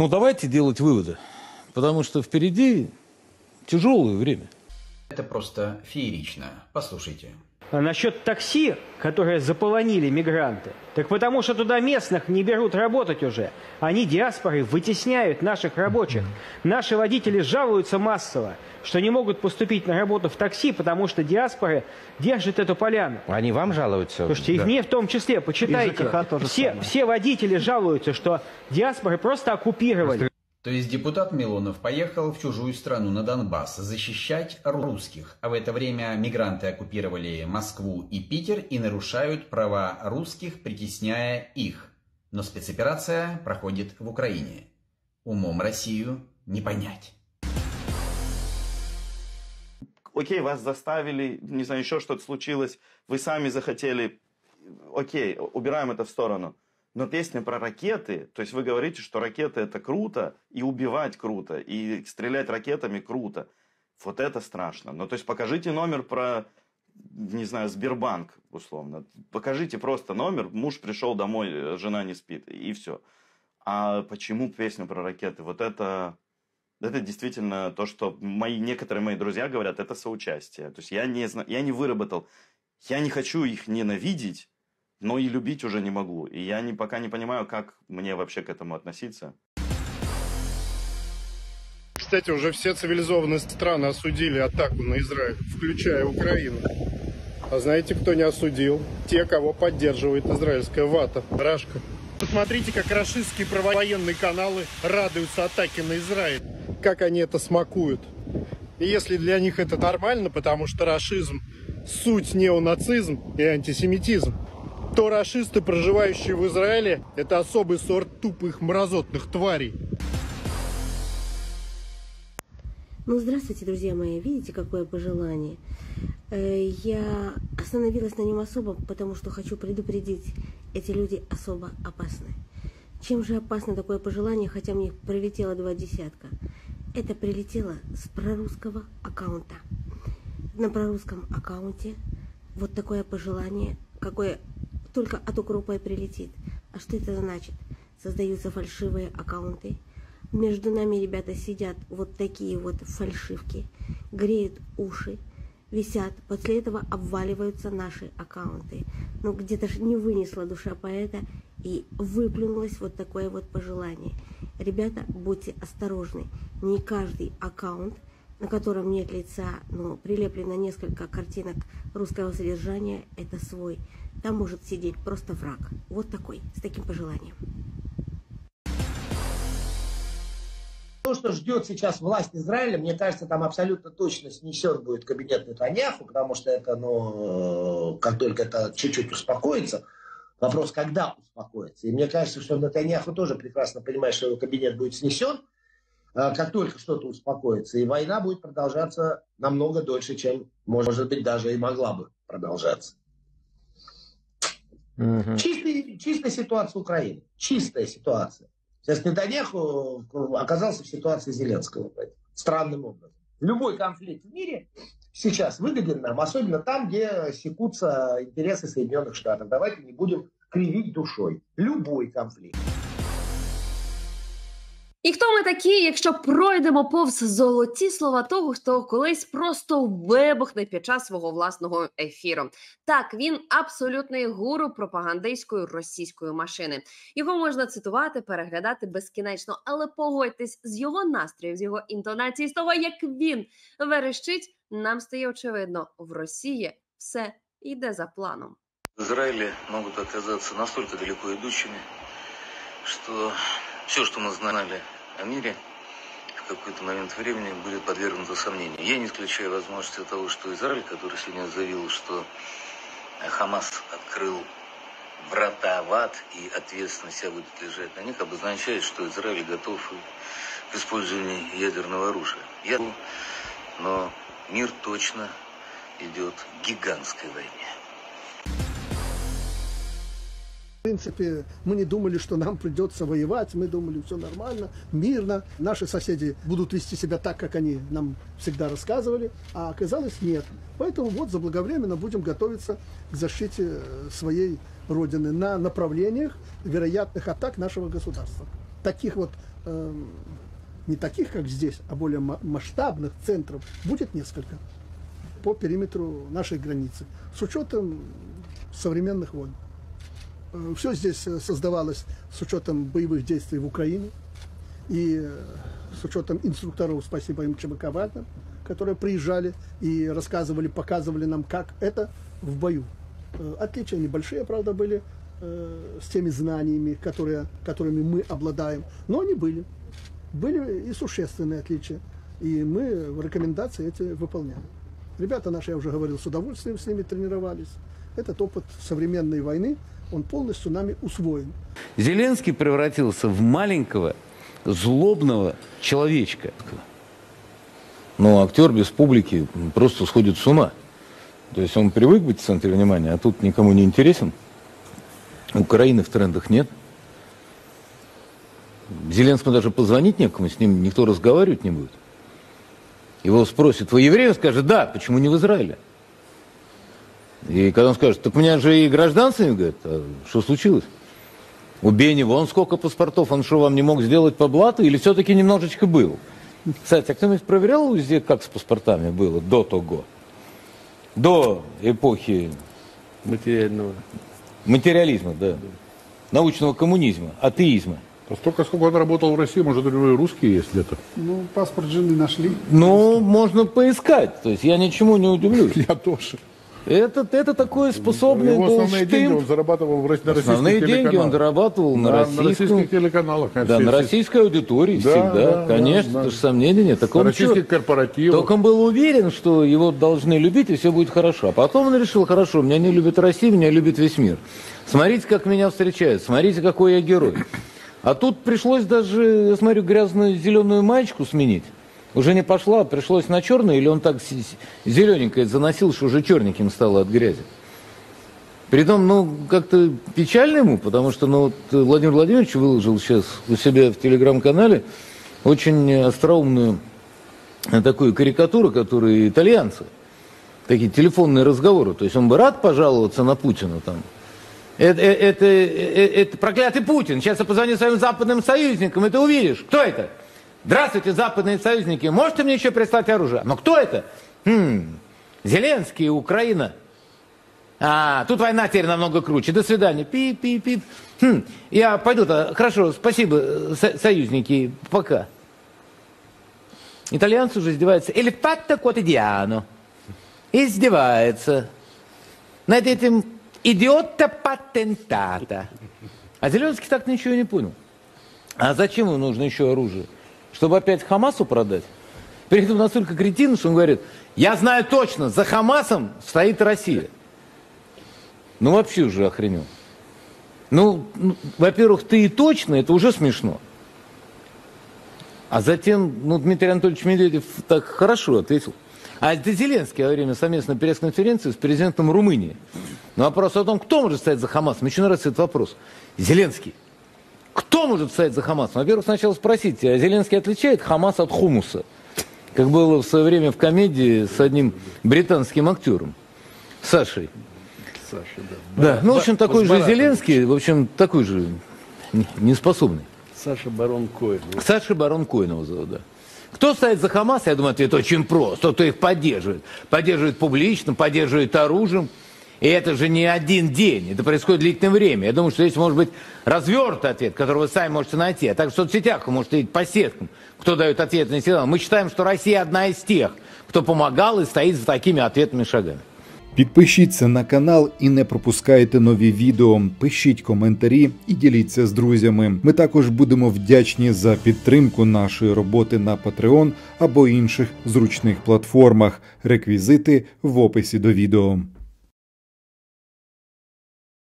Ну, давайте делать выводы, потому что впереди тяжелое время. Это просто феерично. Послушайте. А насчет такси, которые заполонили мигранты, так потому что туда местных не берут работать уже. Они диаспоры вытесняют наших рабочих. Наши водители жалуются массово, что не могут поступить на работу в такси, потому что диаспоры держат эту поляну. Они вам жалуются? Слушайте, и мне в том числе, почитайте. Все, самое. все водители жалуются, что диаспоры просто оккупировали. То есть депутат Милонов поехал в чужую страну на Донбасс защищать русских, а в это время мигранты оккупировали Москву и Питер и нарушают права русских, притесняя их. Но спецоперация проходит в Украине. Умом Россию не понять. окей, вас заставили, не знаю, еще что-то случилось, вы сами захотели, окей, убираем это в сторону. Но песня про ракеты, то есть вы говорите, что ракеты это круто, и убивать круто, и стрелять ракетами круто. Вот это страшно. Ну, то есть покажите номер про, не знаю, Сбербанк, условно. Покажите просто номер, муж пришел домой, э, жена не спит, и все. А почему песню про ракеты? Вот это, это действительно то, что мои, некоторые мои друзья говорят, это соучастие. То есть я не, я не выработал, я не хочу их ненавидеть, но и любить уже не могу. И я не, пока не понимаю, как мне вообще к этому относиться. Кстати, уже все цивилизованные страны осудили атаку на Израиль, включая Украину. А знаете, кто не осудил? Те, кого поддерживает израильская вата, Рашка. Посмотрите, как рашистские правовоенные каналы радуются атаке на Израиль. Как они это смакуют. И если для них это нормально, потому что рашизм – суть неонацизм и антисемитизм, то рашисты, проживающие в Израиле, это особый сорт тупых мразотных тварей. Ну, здравствуйте, друзья мои. Видите, какое пожелание? Э, Я остановилась на нем особо, потому что хочу предупредить, эти люди особо опасны. Чем же опасно такое пожелание, хотя мне прилетело два десятка? Это прилетело с прорусского аккаунта. На прорусском аккаунте вот такое пожелание, какое только от укропа и прилетит. А что это значит? Создаются фальшивые аккаунты, между нами ребята сидят вот такие вот фальшивки, греют уши, висят, после этого обваливаются наши аккаунты. Но где-то ж не вынесла душа поэта и выплюнулось вот такое вот пожелание. Ребята, будьте осторожны. Не каждый аккаунт, на котором нет лица, но прилеплено несколько картинок русского содержания, это свой. Там может сидеть просто враг. Вот такой, с таким пожеланием. То, что ждет сейчас власть Израиля, мне кажется, там абсолютно точно снесен будет кабинет Нетаньяху, потому что это, ну, э, как только это чуть-чуть успокоится, вопрос, когда успокоится. И мне кажется, что Нетаньяху тоже прекрасно понимает, что его кабинет будет снесен, э, как только что-то успокоится. И война будет продолжаться намного дольше, чем, может быть, даже и могла бы продолжаться. Чистая, чистая ситуация Украины. Чистая ситуация. Сейчас Нетаньяху оказался в ситуации Зеленского. Странным образом. Любой конфликт в мире сейчас выгоден нам, особенно там, где секутся интересы Соединенных Штатов. Давайте не будем кривить душой. Любой конфликт. І хто ми такі, якщо пройдемо повз золоті слова того, хто колись просто вибухне під час свого власного ефіру? Так, він абсолютний гуру пропагандистської російської машини. Його можна цитувати, переглядати безкінечно, але погодьтесь з його настроїв, з його інтонації, з того, як він верещить, нам стає очевидно, в Росії все йде за планом. в Израиле могут оказаться настолько далеко идущими, что все, что мы знали о мире, в какой-то момент времени будет подвергнуто сомнению. Я не исключаю возможности того, что Израиль, который сегодня заявил, что Хамас открыл врата в ад и ответственность вся будет лежать на них, обозначает, что Израиль готов к использованию ядерного оружия. Я, но мир точно идет к гигантской войне. В принципе, мы не думали, что нам придется воевать, мы думали, все нормально, мирно, наши соседи будут вести себя так, как они нам всегда рассказывали, а оказалось нет. Поэтому вот заблаговременно будем готовиться к защите э, своей родины на направлениях вероятных атак нашего государства. Таких вот э, не таких, как здесь, а более масштабных центров будет несколько по периметру нашей границы с учетом современных войн. Э, Все здесь э, создавалось с учетом боевых действий в Украине и э, с учетом инструкторов, спасибо им ЧВК «Вагнер», которые приезжали и рассказывали, показывали нам, как это в бою. Отличия небольшие, правда, были с теми знаниями, которые, которыми мы обладаем, но они были. Были и существенные отличия, и мы рекомендации эти выполняли. Ребята наши, я уже говорил, с удовольствием с ними тренировались. Этот опыт современной войны, он полностью нами усвоен. Зеленский превратился в маленького, злобного человечка. Но актер без публики просто сходит с ума. То есть он привык быть в центре внимания, а тут никому не интересен. Украины в трендах нет. Зеленскому даже позвонить некому, с ним никто разговаривать не будет. Его спросят, вы еврей? Он скажет, да, почему не в Израиле? И когда он скажет, так у меня же и гражданство, он говорит, а что случилось? У Бени вон сколько паспортов, он что, вам не мог сделать по блату или все-таки немножечко был? Кстати, а кто-нибудь проверял везде, как с паспортами было до того? До эпохи... Материального. Материализма, да. Научного коммунизма, атеизма. Столько, сколько он работал в России, может, и русские есть где-то. Ну, паспорт жены нашли. Ну, можно поискать. То есть я ничему не удивлюсь. Я тоже. Это, это такой способный Его был основные штымп. деньги он зарабатывал в, на российских Основные деньги он зарабатывал на, на российском, российских телеканалах. да, все- на российской аудитории Да, всегда, да, конечно, да, да. сомнений нет. Так На он российских корпоративах. Только он был уверен, что его должны любить, и все будет хорошо. А потом он решил, хорошо, меня не любит Россия, меня любит весь мир. Смотрите, как меня встречают, смотрите, какой я герой. А тут пришлось даже, я смотрю, грязную зеленую маечку сменить. Уже не пошла, пришлось на черную, или он так зелененькое заносил, что уже черненьким стало от грязи. Притом, ну, как-то печально ему, потому что, ну, вот Владимир Владимирович выложил сейчас у себя в телеграм-канале очень остроумную э, такую карикатуру, которую итальянцы, такие телефонные разговоры. То есть он бы рад пожаловаться на Путина там. Это, э- это, э- это проклятый Путин. Сейчас я позвоню своим западным союзникам, и ты увидишь. Кто это? Здравствуйте, западные союзники. Можете мне еще прислать оружие? Но кто это? Хм, Зеленский, Украина. А, тут война теперь намного круче. До свидания. Пип-пип-пип. Хм, я пойду-то. Хорошо, спасибо, со- союзники. Пока. Итальянцы уже издеваются. Или фатто quotidiano. Издевается. Над этим идиота патентата. А Зеленский так ничего не понял. А зачем ему нужно еще оружие? Чтобы опять Хамасу продать? При этом настолько кретин, что он говорит, я знаю точно, за Хамасом стоит Россия. Ну вообще уже охренел. Ну, ну, во-первых, ты и точно, это уже смешно. А затем, ну, Дмитрий Анатольевич Медведев так хорошо ответил. А это Зеленский во время совместной пресс-конференции с президентом Румынии. На вопрос о том, кто может стоять за Хамас, мне очень нравится этот вопрос. Зеленский. Кто может стоять за Хамас? Во-первых, сначала спросите, а Зеленский отличает Хамас от хумуса? Как было в свое время в комедии с одним британским актером, Сашей. Саша, да. Да, ну, в общем, такой же. Зеленский, в общем, такой же не- неспособный. Саша Барон Коэн. Саша Барон его зовут, да. Кто стоит за Хамас? Я думаю, ответ очень прост. Кто их поддерживает. Поддерживает публично, поддерживает оружием. И это же не один день, это происходит длительное время. Я думаю, что здесь может быть развертый ответ, который вы сами можете найти. А также в соцсетях вы можете видеть по сеткам, кто дает ответы на сигнал. Мы считаем, что Россия одна из тех, кто помогал и стоит за такими ответными шагами. Підпишіться на канал і не пропускайте нові відео. Пишіть коментарі і діліться з друзями. Ми також будемо вдячні за підтримку нашої роботи на Patreon або інших зручних платформах. Реквізити в описі до відео.